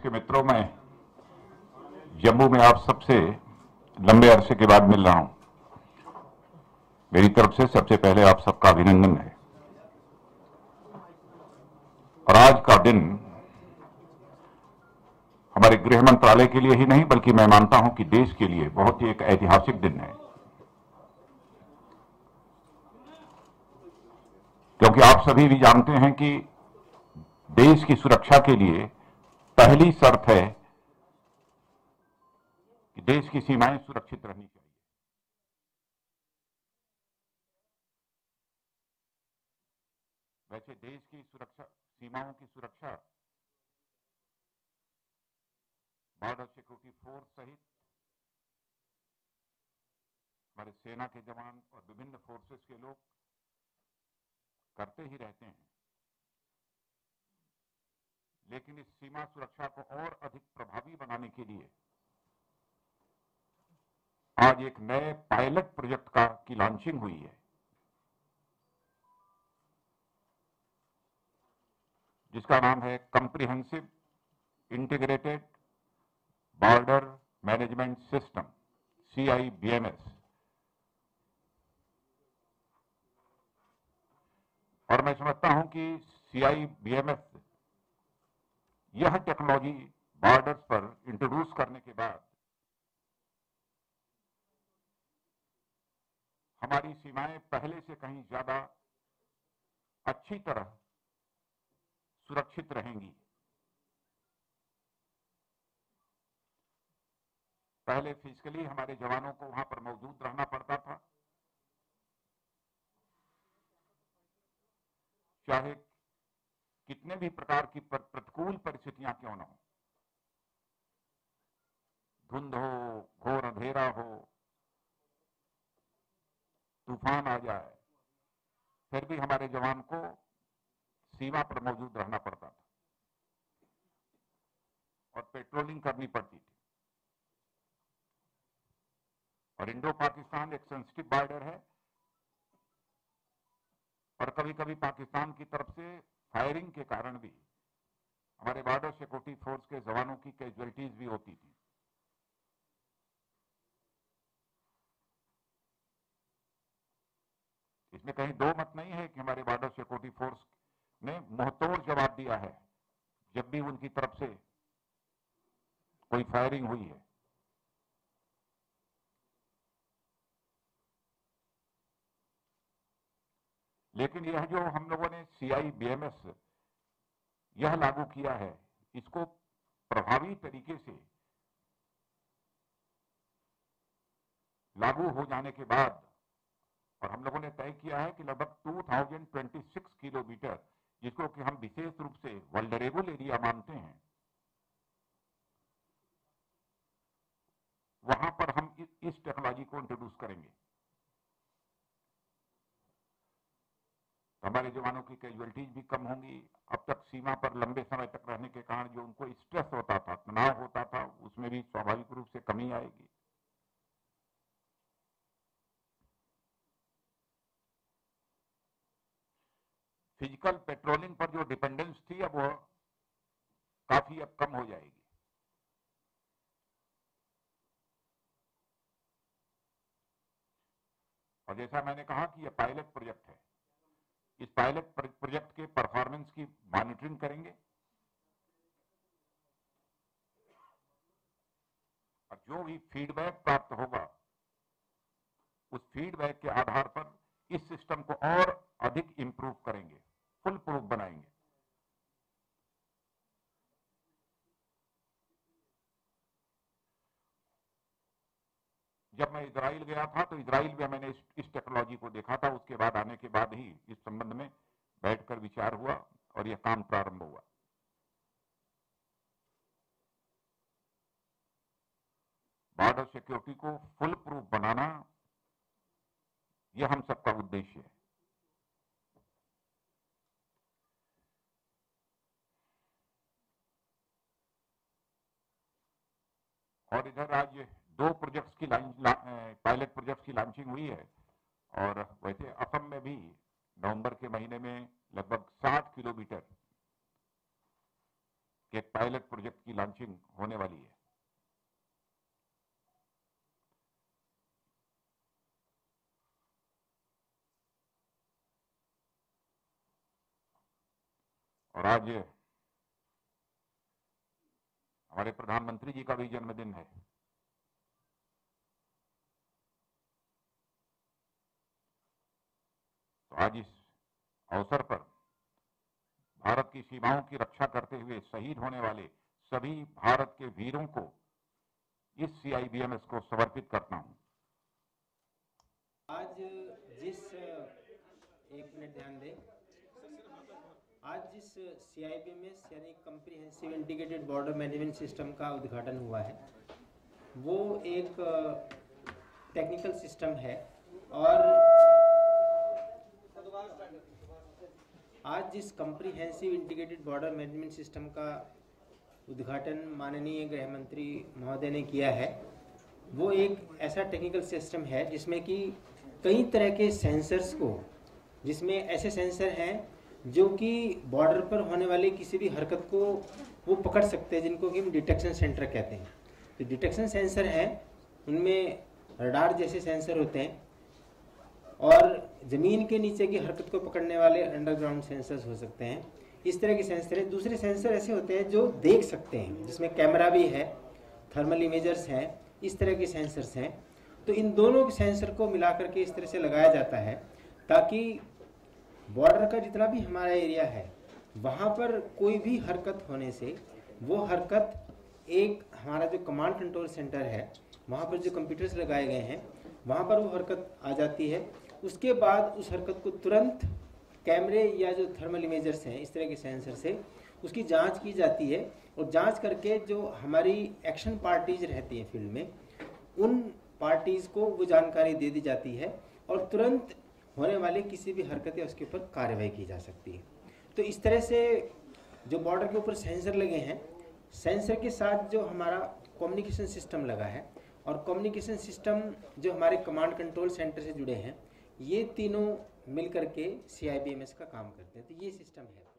के मित्रों, मैं जम्मू में आप सबसे लंबे अरसे के बाद मिल रहा हूँ। मेरी तरफ़ से सबसे पहले आप सबका अभिनंदन है। और आज का दिन हमारे गृह मंत्रालय के लिए ही नहीं, बल्कि मैं मानता हूँ कि देश के लिए बहुत ही एक ऐतिहासिक दिन है। क्योंकि आप सभी भी जानते हैं कि देश की सुरक्षा के लिए पहली शर्त है कि देश की सीमाएँ सुरक्षित रहनी चाहिए। वैसे देश की सुरक्षा, सीमाओं की सुरक्षा, बॉर्डर सिक्योरिटी फोर्स सहित हमारे सेना के जवान और विभिन्न फोर्सेस के लोग करते ही रहते हैं। लेकिन इस सीमा सुरक्षा को और अधिक प्रभावी बनाने के लिए आज एक नए पायलट प्रोजेक्ट का की लॉन्चिंग हुई है। जिसका नाम है comprehensive integrated border management system CIBMS और मैं समझता हूँ कि सीआईबीएमएस यह टेक्नोलॉजी बॉर्डर्स पर इंट्रोड्यूस करने के बाद हमारी सीमाएँ पहले से कहीं ज़्यादा अच्छी तरह सुरक्षित रहेंगी। पहले फिजिकली हमारे जवानों को वहाँ पर मौजूद रहना पड़ता था। चाहे कितने भी प्रकार की प्रतिकूल परिस्थितियाँ क्यों ना हो। धुंध हो, घोर अंधेरा हो, तूफ़ान आ जाए, फिर भी हमारे जवान को सीमा पर मौजूद रहना पड़ता था। और पेट्रोलिंग करनी पड़ती थी। और इंडो पाकिस्तान एक सेंसिटिव बॉर्डर है। और कभी कभी पाकिस्तान की तरफ़ से फायरिंग के कारण भी हमारे बॉर्डर सिक्योरिटी फोर्स के जवानों की कैजुअलिटीज भी होती थी। इसमें कहीं दो मत नहीं है कि हमारे बॉर्डर सिक्योरिटी फोर्स ने मुंहतोड़ जवाब दिया है। जब भी उनकी तरफ़ से कोई फायरिंग हुई है लेकिन यह जो हम लोगों ने सीआईबीएमएस यह लागू किया है, इसको प्रभावी तरीके से लागू हो जाने के बाद, और हम लोगों ने तय किया है कि लगभग 2026 किलोमीटर, जिसको कि हम विशेष रूप से वल्डरेबल एरिया मानते हैं, वहाँ पर हम इस टेक्नोलॉजी को इंट्रोड्यूस करेंगे। हमारे जवानों की कैजुअलिटीज भी कम होंगी। अब तक सीमा पर लंबे समय तक रहने के कारण जो उनको स्ट्रेस होता था, तनाव होता था, उसमें भी स्वाभाविक रूप से कमी आएगी। फ़िज़िकल पेट्रोलिंग पर जो डिपेंडेंस थी, अब वो काफ़ी अब कम हो जाएगी। और जैसा मैंने कहा कि यह पायलट प्रोजेक्ट है। इस पायलट प्रोजेक्ट के परफॉर्मेंस की मॉनिटरिंग करेंगे। और जो भी फीडबैक प्राप्त होगा, उस फीडबैक के आधार पर इस सिस्टम को और अधिक इंप्रूव करेंगे फुल प्रूफ बनाएँगे। जब मैं इसराइल गया था तो इसराइल में मैंने इस, इस टेक्नोलॉजी को देखा था। उसके बाद आने के बाद ही इस संबंध में बैठकर विचार हुआ और यह काम प्रारंभ हुआ। बॉर्डर सिक्योरिटी को फुल प्रूफ बनाना यह हम सबका उद्देश्य है। और इधर आज दो प्रोजेक्ट्स की पायलट प्रोजेक्ट्स की लॉन्चिंग हुई है। और वैसे असम में भी, नवंबर के महीने में लगभग 60 किलोमीटर कि पायलट प्रोजेक्ट की लॉन्चिंग होने वाली है। और आज हमारे प्रधानमंत्री जी का भी जन्मदिन है। आज इस अवसर पर भारत की सीमाओं की रक्षा करते हुए शहीद होने वाले सभी भारत के वीरों को इस सीआईबीएमएस को समर्पित करता हूँ। आज जिस एक मिनट ध्यान दें, आज जिस सीआईबीएमएस यानी comprehensive integrated border management system का उद्घाटन हुआ है, वो एक टेक्निकल सिस्टम है और आज जिस comprehensive integrated border management system का उद्घाटन माननीय गृह मंत्री महोदय ने किया है, वो एक ऐसा टेक्निकल सिस्टम है जिसमें कि कई तरह के सेंसर्स को, जिसमें ऐसे सेंसर हैं जो कि बॉर्डर पर होने वाली किसी भी हरकत को वो पकड़ सकते हैं, जिनको कि हम डिटेक्शन सेंटर कहते हैं। तो डिटेक्शन सेंसर हैं, उनमें रडार जैसे सेंसर होते हैं और ज़मीन के नीचे की हरकत को पकड़ने वाले अंडरग्राउंड सेंसर्स हो सकते हैं। इस तरह के सेंसर हैं। दूसरे सेंसर ऐसे होते हैं जो देख सकते हैं, जिसमें कैमरा भी है थर्मल इमेजर्स हैं, इस तरह के सेंसर्स हैं। तो इन दोनों के सेंसर को मिला करके इस तरह से लगाया जाता है, ताकि बॉर्डर का जितना भी हमारा एरिया है, वहाँ पर कोई भी हरकत होने से, वो हरकत एक हमारा जो कमांड कंट्रोल सेंटर है वहाँ पर जो कंप्यूटर्स लगाए गए हैं, वहाँ पर वो हरकत आ जाती है। उसके बाद उस हरकत को तुरंत कैमरे या जो थर्मल इमेजर्स हैं, इस तरह के सेंसर से उसकी जाँच की जाती है और जाँच करके जो हमारी एक्शन पार्टीज़ रहती हैं फ़ील्ड में, उन पार्टीज़ को वो जानकारी दे दी जाती है और तुरंत होने वाले किसी भी हरकत या उसके ऊपर कार्रवाई की जा सकती है। तो इस तरह से जो बॉर्डर के ऊपर सेंसर लगे हैं सेंसर के साथ जो हमारा कम्युनिकेशन सिस्टम लगा है और कम्युनिकेशन सिस्टम जो हमारे कमांड कंट्रोल सेंटर से जुड़े हैं, ये तीनों मिल करके CIBMS का काम करते हैं। तो ये सिस्टम है।